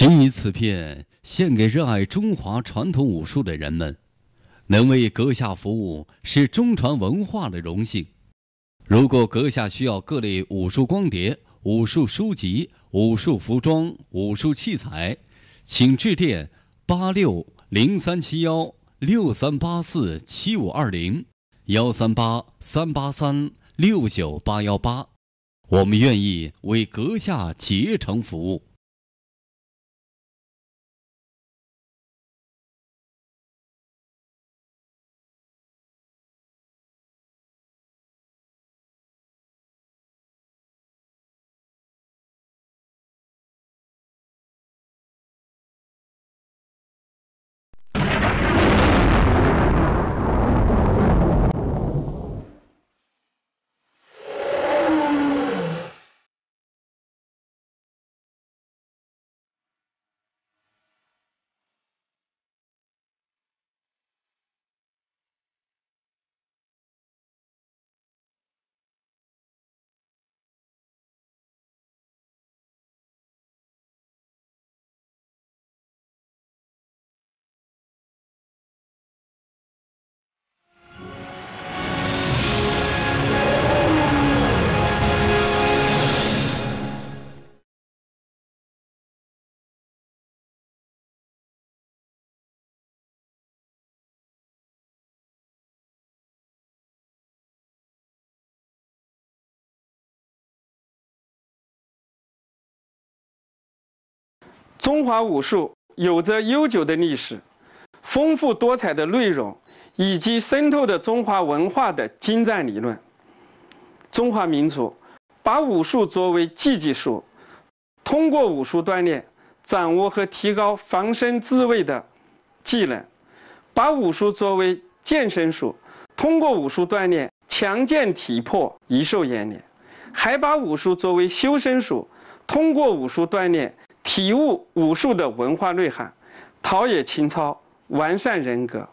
谨以此片献给热爱中华传统武术的人们，能为阁下服务是中传文化的荣幸。如果阁下需要各类武术光碟、武术书籍、武术服装、武术器材，请致电八六零三七幺六三八四七五二零幺三八三八三六九八幺八，我们愿意为阁下竭诚服务。中华武术有着悠久的历史、丰富多彩的内容，以及渗透的中华文化的精湛理论。中华民族把武术作为技技术，通过武术锻炼，掌握和提高防身自卫的技能；把武术作为健身术，通过武术锻炼强健体魄、益寿延年；还把武术作为修身术，通过武术锻炼。体悟武术的文化内涵，陶冶情操，完善人格。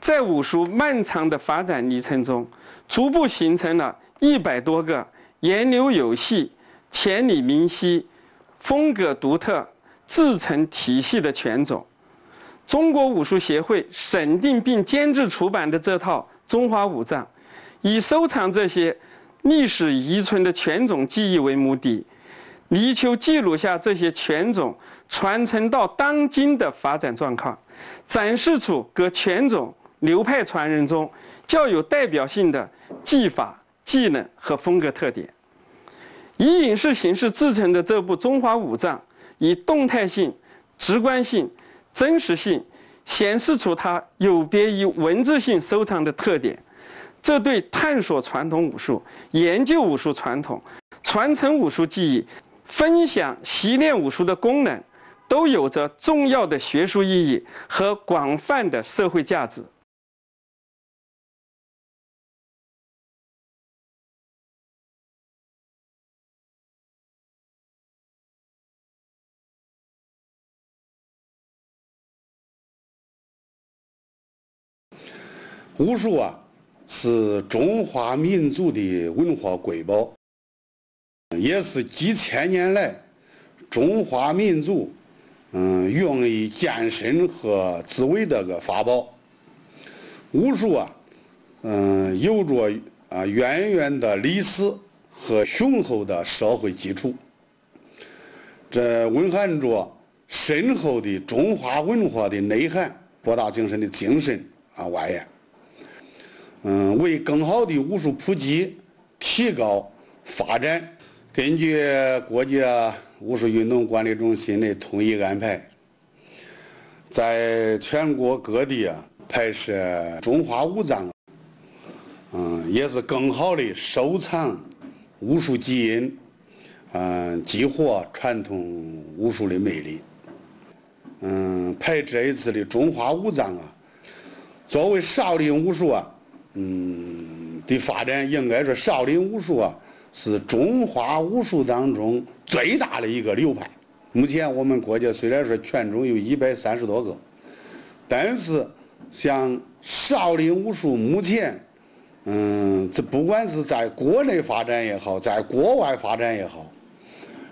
在武术漫长的发展历程中，逐步形成了一百多个源流有系、潜理明晰、风格独特、自成体系的拳种。中国武术协会审定并监制出版的这套《中华武藏》，以收藏这些历史遗存的拳种技艺为目的。力求记录下这些拳种传承到当今的发展状况，展示出各拳种流派传人中较有代表性的技法、技能和风格特点。以影视形式制成的这部《中华武藏》，以动态性、直观性、真实性显示出它有别于文字性收藏的特点。这对探索传统武术、研究武术传统、传承武术技艺。分享习练武术的功能，都有着重要的学术意义和广泛的社会价值。武术啊，是中华民族的文化瑰宝。也是几千年来中华民族嗯用于健身和自卫的个法宝。武术啊，嗯，有着啊渊源的历史和雄厚的社会基础，这蕴含着深厚的中华文化的内涵、博大精深的精神啊外延。嗯，为更好的武术普及、提高、发展。根据国家武术运动管理中心的统一安排，在全国各地啊拍摄中华武藏，嗯，也是更好的收藏武术基因，嗯，激活传统武术的魅力。嗯，拍这一次的中华武藏啊，作为少林武术啊，嗯的发展，应该说少林武术啊。是中华武术当中最大的一个流派。目前我们国家虽然说拳种有一百三十多个，但是像少林武术目前，嗯，这不管是在国内发展也好，在国外发展也好，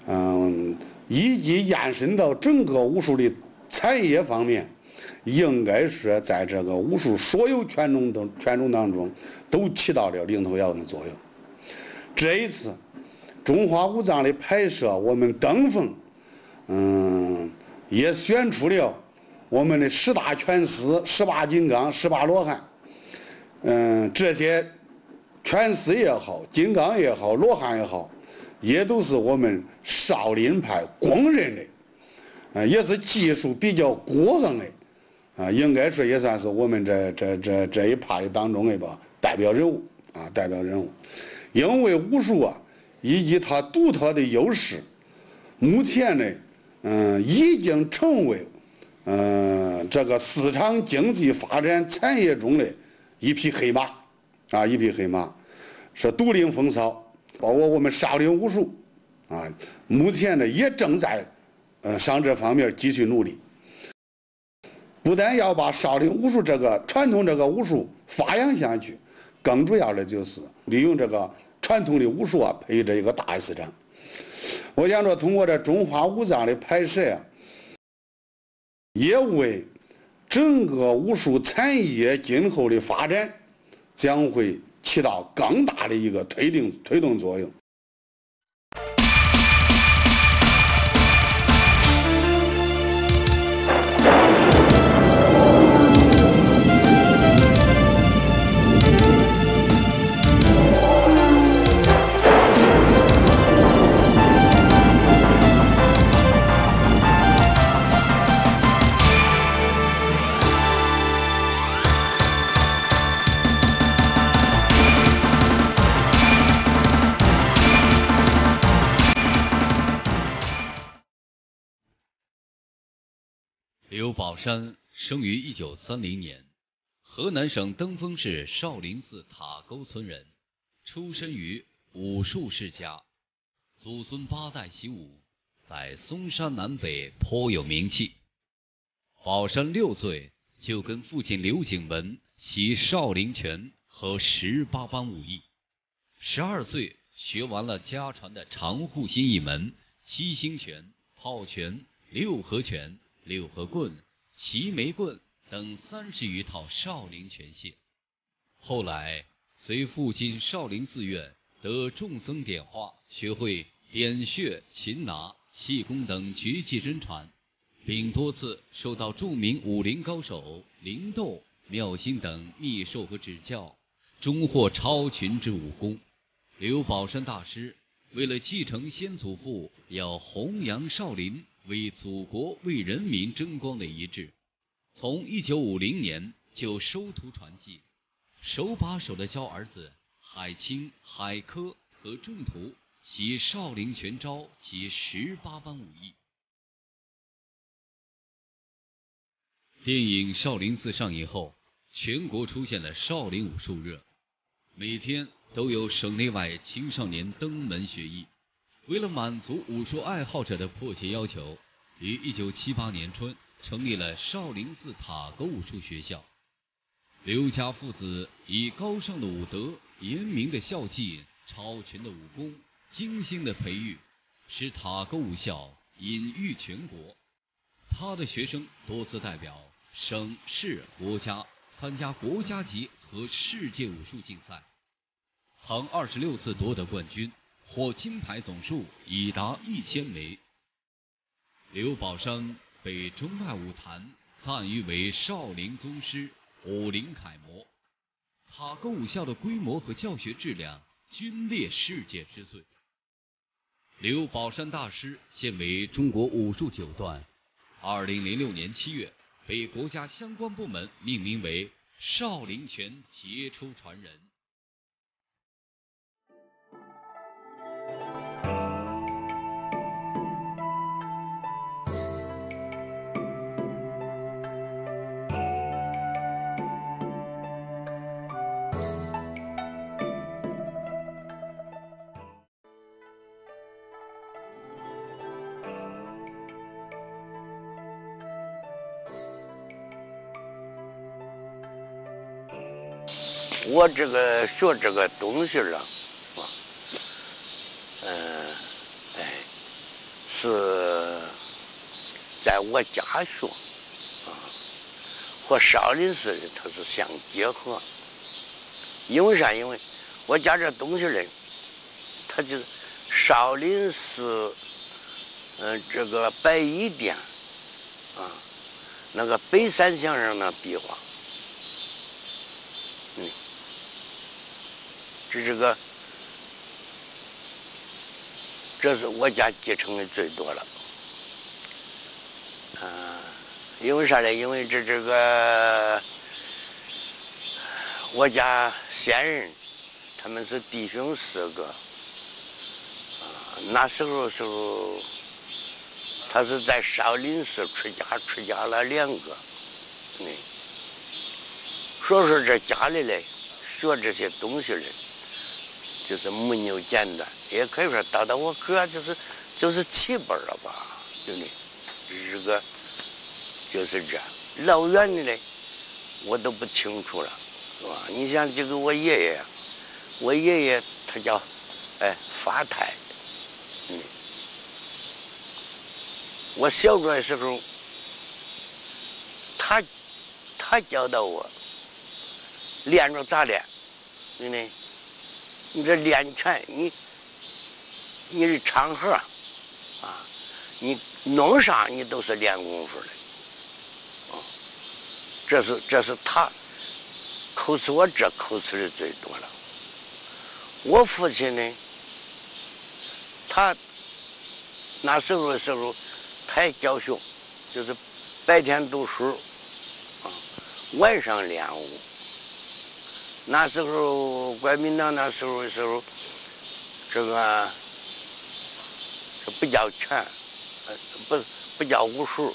嗯，以及延伸到整个武术的产业方面，应该是在这个武术所有拳种等权种当中都起到了领头羊的作用。这一次中华武藏的拍摄，我们登峰，嗯，也选出了我们的十大拳师、十八金刚、十八罗汉，嗯，这些拳师也好，金刚也好，罗汉也好。也都是我们少林派公认的，啊，也是技术比较过硬的，啊，应该说也算是我们这这这这一派的当中的吧代表人物啊，代表人物。因为武术啊，以及它独特的优势，目前呢，嗯，已经成为嗯这个市场经济发展产业中的一匹黑马，啊，一匹黑马，是独领风骚。包括我们少林武术，啊，目前呢也正在，呃，向这方面继续努力。不但要把少林武术这个传统这个武术发扬下去，更主要的就是利用这个传统的武术啊，培育这一个大的市场。我想着，通过这中华武藏的拍摄呀，也为整个武术产业今后的发展将会。起到更大的一个推动推动作用。刘宝山生于一九三零年，河南省登封市少林寺塔沟村人，出身于武术世家，祖孙八代习武，在嵩山南北颇有名气。宝山六岁就跟父亲刘景文习少林拳和十八般武艺，十二岁学完了家传的长护心一门、七星拳、炮拳、六合拳。六合棍、齐眉棍等三十余套少林拳械。后来随父亲少林寺院得众僧点化，学会点穴、擒拿、气功等绝技真传，并多次受到著名武林高手灵斗、妙心等秘授和指教，终获超群之武功。刘宝山大师为了继承先祖父，要弘扬少林。为祖国、为人民争光的一志，从一九五零年就收徒传技，手把手的教儿子海清、海科和众徒习少林拳招及十八般武艺。电影《少林寺》上映后，全国出现了少林武术热，每天都有省内外青少年登门学艺。为了满足武术爱好者的迫切要求，于一九七八年春成立了少林寺塔沟武术学校。刘家父子以高尚的武德、严明的校纪、超群的武功、精心的培育，使塔沟武校隐喻全国。他的学生多次代表省市国家参加国家级和世界武术竞赛，曾二十六次夺得冠军。获金牌总数已达一千枚。刘宝山被中外武坛赞誉为少林宗师、武林楷模，塔沟武校的规模和教学质量均列世界之最。刘宝山大师现为中国武术九段，二零零六年七月被国家相关部门命名为少林拳杰出传人。我这个学这个东西了，嗯，哎，是在我家学，啊，和少林寺的它是相结合。因为啥？因为我家这东西呢，它就是少林寺，嗯，这个白衣殿，啊，那个北山墙上的壁画，是这个。这是我家继承的最多了，啊，因为啥呢？因为这这个我家先人他们是弟兄四个，那时候时候他是在少林寺出家，出家了两个，嗯，所以说这家里嘞学这些东西嘞。就是木牛简单，也可以说到到我哥就是就是七辈了吧，兄弟，这个就是这，老远的嘞，我都不清楚了，是吧？你像这个我爷爷，我爷爷他叫哎发泰，嗯，我小的时候，他他教导我练着咋练，兄弟。你这练拳，你你的场合啊，你弄啥你都是练功夫的，啊，这是这是他口吃我这口吃的最多了。我父亲呢，他那时候的时候，他也教学，就是白天读书，啊，晚上练武。那时候，国民党那时候的时候，这个这不叫拳，不不叫武术，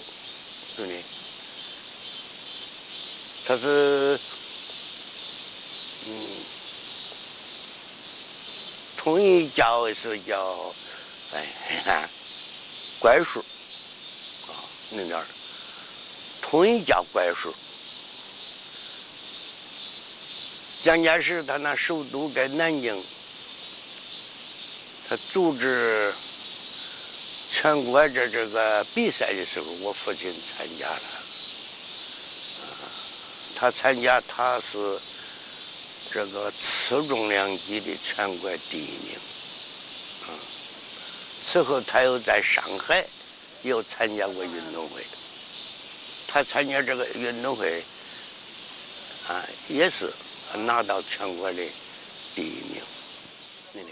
兄弟，他是嗯，统一叫是叫哎，怪术啊，那点儿，统一叫怪术。蒋介石他那首都在南京，他组织全国这这个比赛的时候，我父亲参加了。他参加他是这个次重量级的全国第一名。此后他又在上海又参加过运动会，他参加这个运动会啊也是。拿到全国的第一名，你呢？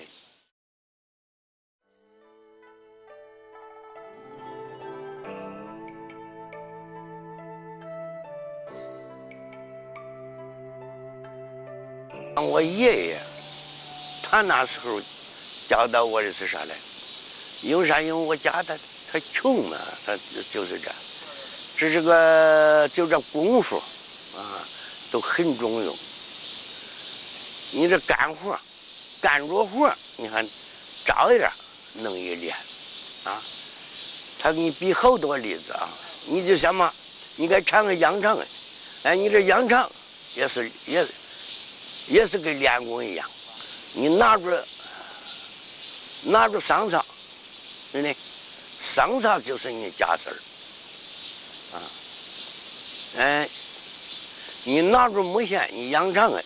我爷爷，他那时候教导我的是啥呢？因为啥？因为我家他他穷嘛，他就是这，这是个就这功夫啊，都很重要。你这干活干着活你看，早一点弄一练，啊，他给你比好多例子啊。你就想嘛，你该唱个羊肠哎，哎，你这羊肠也是也也是跟练功一样。你拿着拿着桑草，对不对？桑草就是你家事儿，啊，哎，你拿着木线，你羊肠哎。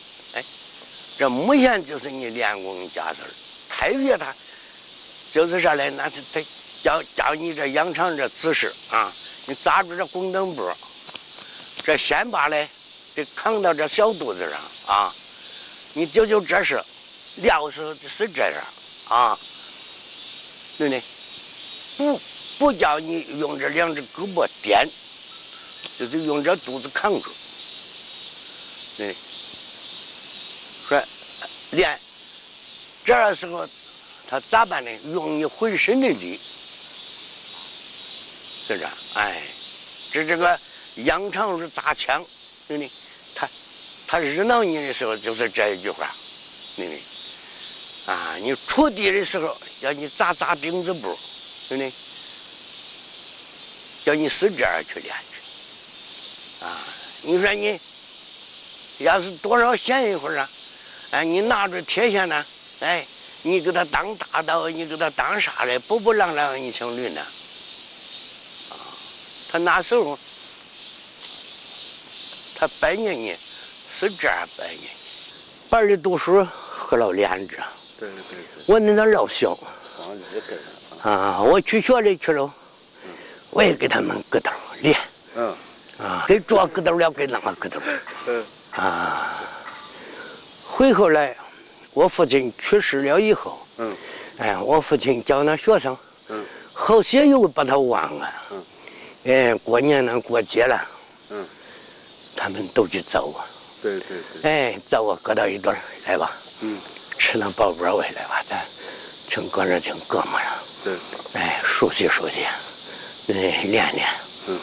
这目前就是你练功的家事儿，太岳他就是啥嘞？那是他教教你这养长这姿势啊！你扎住这滚灯步，这先把嘞得扛到这小肚子上啊！你就就这是撂时候是这样啊，对不对？不不叫你用这两只胳膊颠，就是用这肚子扛住，对。练这时候，他咋办呢？用你浑身的力，是这？哎，这这个杨长是砸枪，对不对？他他惹恼你的时候就是这一句话，对不对？啊，你锄地的时候叫你砸砸钉子步，对不对？叫你是这样去练去。啊，你说你要是多少闲一会儿啊？哎，你拿着铁锨呢？哎，你给他当大刀，你给他当啥嘞？波波浪浪一条驴呢？他那时候，他拜年呢，是这样拜年。班里读书和老连着，对对对，我那那老小往里跟啊，我去学里去了，我也给他们搁到练嗯啊，给这搁到了，给那个搁到嗯啊。回后来，我父亲去世了以后，嗯。哎，我父亲教那学生，嗯。好些又把他忘了。嗯。哎，过年了，过节了，嗯，他们都去找我。对对对，哎，找我搁到一堆儿来吧，嗯。吃那宝贝味来吧，咱成哥们儿成哥们儿。了。对，哎，熟悉熟悉，哎，练练，嗯。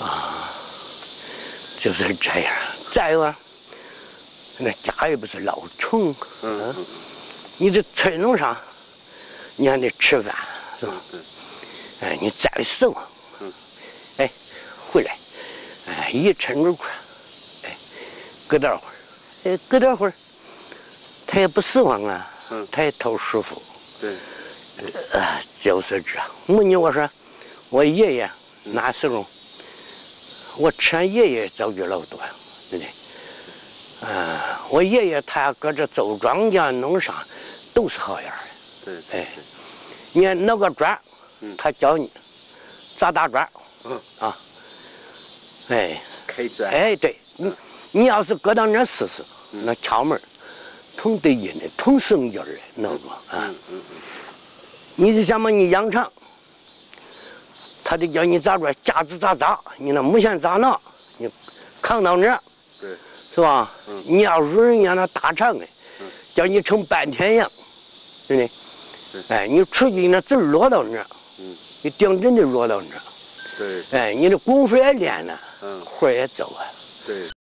啊，就是这样。再有啊，那家也不是老穷，嗯嗯。你这村弄上，你还得吃饭，是吧？对，哎，你再死亡，嗯。哎，回来，哎，一抻着块，哎，搁点会儿，哎，搁点会儿，他也不死亡啊，嗯他也偷舒服，对，啊，就是这样。我你我说，我爷爷那时候，我吃俺爷爷遭遇老多，对不对？啊，我爷爷他搁这走庄稼弄啥，都是好样儿的。对哎，你看弄个砖嗯，他教你咋打砖嗯，啊。哎开砖，哎，对你，你要是搁到那试试，那敲门儿，捅对劲的，捅生劲儿的，弄个啊。嗯嗯你就想嘛，你养场，他得教你咋着，架子咋扎，你那木线咋拿，你扛到那儿，对，是吧？嗯你要是人家那大厂的，叫你成半天样，对不对？哎，你出去那字儿落到那儿，嗯你顶真的落到那儿，对，哎，你的功夫也练了，嗯活儿也走啊。对。